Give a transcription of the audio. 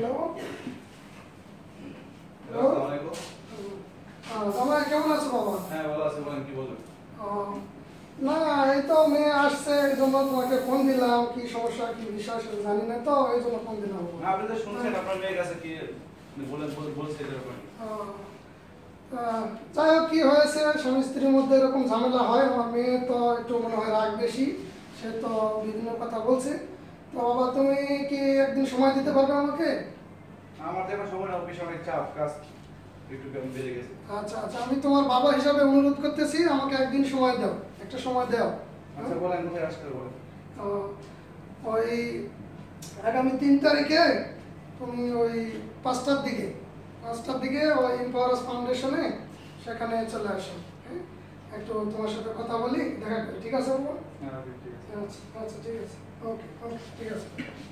Hello আসসালামু কেমন আছো বাবা? হ্যাঁ ভালো আছি বলেন কি বলবেন? না এই তো মেয়ে আসছে এই জন্য তোমাকে ফোন দিলাম কি সমস্যা কি বিষয় সেটা জানি না তো এই জন্য ফোন দিলাম। না, আপনি তো শুনছেন আপনার মেয়ের কাছে কি বলে বলছে এরকম যাই হোক কি হয়েছে স্বামী স্ত্রীর মধ্যে এরকম ঝামেলা হয় আমার মেয়ে তো একটু মনে হয় রাগ বেশি সে তো বিভিন্ন কথা বলছে। তো বাবা তুমি কি একদিন সময় দিতে পারবে আমাকে? আমার দেখো সময় অফিসে অনেক চাপ কাজ একটু কেমন বেড়ে গেছে। আচ্ছা আচ্ছা আমি তোমার বাবা হিসাবে অনুরোধ করতেছি আমাকে একদিন সময় দাও একটা সময় দাও। আচ্ছা বলেন কোথায় আসতে বলেন তো ওই আগামী তিন তারিখে তুমি ওই পাঁচটার দিকে পাঁচটার দিকে ওই এম্পাওয়ার্স ফাউন্ডেশনে সেখানে চলে আসো হ্যাঁ? একটু তোমার সাথে কথা বলি দেখা ঠিক আছে বাবা? হ্যাঁ ঠিক আছে। আচ্ছা আচ্ছা ঠিক আছে ওকে ওকে ঠিক আছে